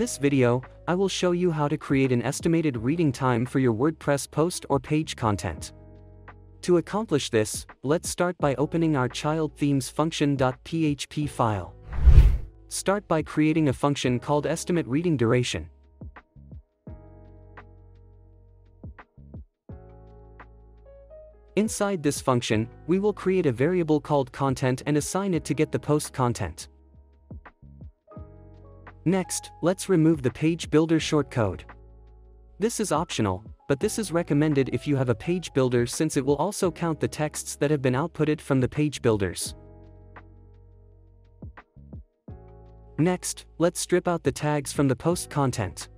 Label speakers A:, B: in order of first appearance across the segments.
A: this video, I will show you how to create an estimated reading time for your WordPress post or page content. To accomplish this, let's start by opening our child themes function.php file. Start by creating a function called estimate reading duration. Inside this function, we will create a variable called content and assign it to get the post content. Next, let's remove the page builder shortcode. This is optional, but this is recommended if you have a page builder since it will also count the texts that have been outputted from the page builders. Next, let's strip out the tags from the post content.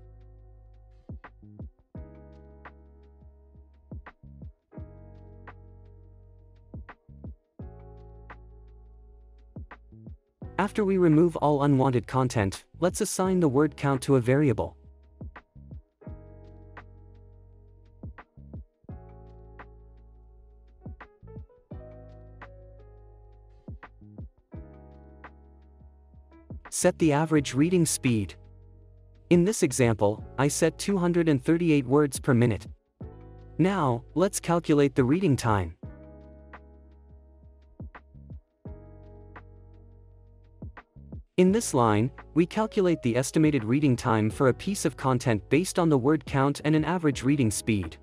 A: After we remove all unwanted content, let's assign the word count to a variable. Set the average reading speed. In this example, I set 238 words per minute. Now, let's calculate the reading time. In this line, we calculate the estimated reading time for a piece of content based on the word count and an average reading speed.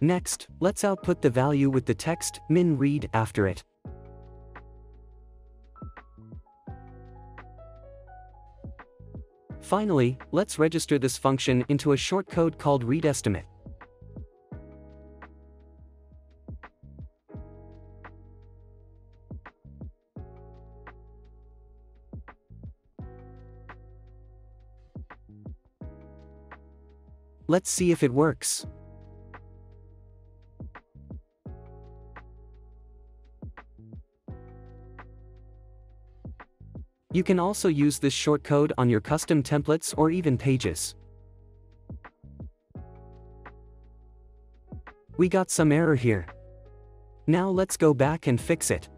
A: Next, let's output the value with the text min read after it. Finally, let's register this function into a shortcode called readEstimate. Let's see if it works. You can also use this shortcode on your custom templates or even pages. We got some error here. Now let's go back and fix it.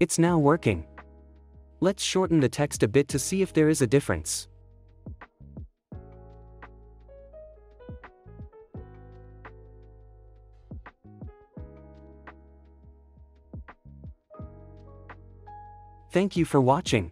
A: It's now working. Let's shorten the text a bit to see if there is a difference. Thank you for watching.